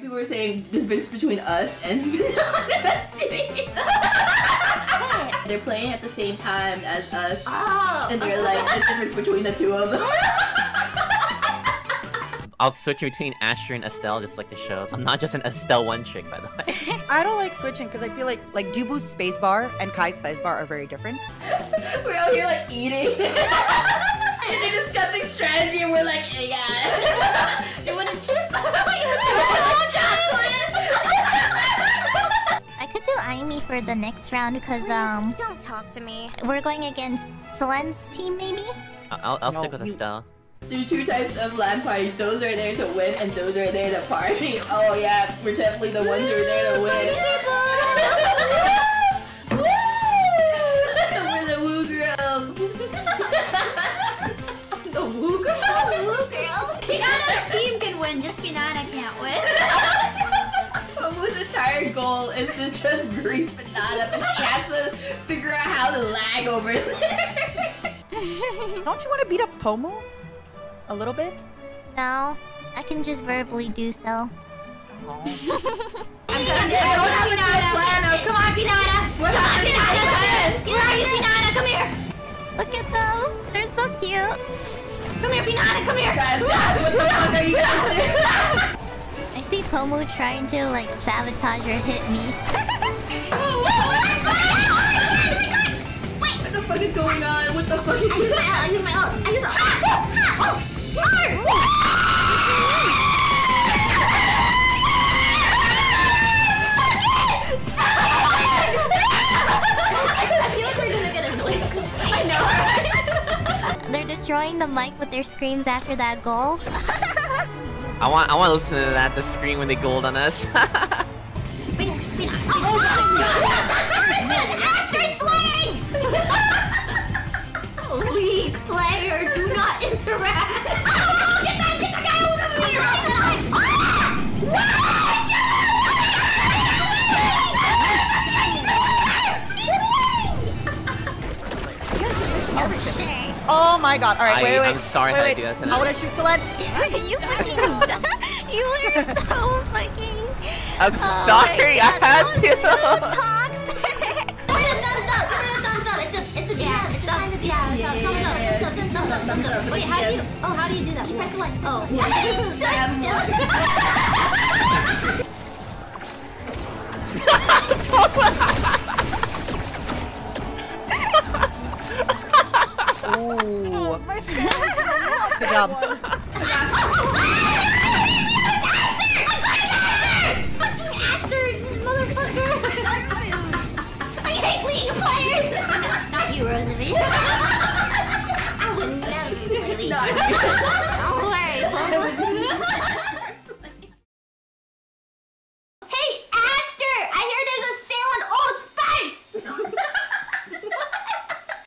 People were saying the difference between us and Destiny. they're playing at the same time as us, Oh. and they're like the difference between the two of them. I'll switch between Asher and Estelle just like the shows. I'm not just an Estelle one chick, by the way. I don't like switching because I feel like like Dubu's spacebar and Kai's spacebar are very different. we're out here like eating. and they're discussing strategy, and we're like, yeah. You want a chip? For the next round because um Don't talk to me. we're going against Selen's team maybe. I- I'll, I'll No, stick with you- Estelle. There's two types of LAN parties. Those are there to win, and those are there to party. Oh yeah, we're definitely the ones who are there to win. Woo! we're the woo girls. the woo girls. Woo girl. Pinata's team can win, just Pinata can't win. Pomu's entire goal is to just grief Banana, but she has to figure out how to lag over there. Don't you want to beat up Pomu? A little bit? No, I can just verbally do so. Oh. I'm gonna do it. Pinata. Come on, Pinata. What Come on, happened? Pinata. Where are you, Pinata? Come here. Look at them, they're so cute. Come here, Pinata. Come here. Guys, what the fuck are you guys doing? I see Pomu trying to like sabotage or hit me. What the fuck is going on? What the fuck is I use my ult. I use my ult. I use my ult. I feel like we're gonna get a noise complaint. I know. They're destroying the mic with their screams after that goal. I want I want to listen to that, the scream when they gold on us. Space Pinata. Oh god! Master swing! Lead player, do not interact. Oh, get that! Get the guy over there! You're right, oh shit. Oh Oh my god. Alright, I- wait, wait. I'm sorry wait, how I wait. do that to I want to shoot Selen. you fucking you were so fucking I'm Oh sorry, my I had that so to. toxic. Give me the thumbs up! Give me the thumbs up! It's a, it's a, yeah, it's a, yeah, it's a thumbs up, thumbs up, thumbs up, thumbs up. Wait, how do you, oh, how do you do that? You press one. Oh. Ooh. Good job. Fucking Aster, this motherfucker! I hate League players! Not you, Rosemi. I would never play League. No, Don't worry.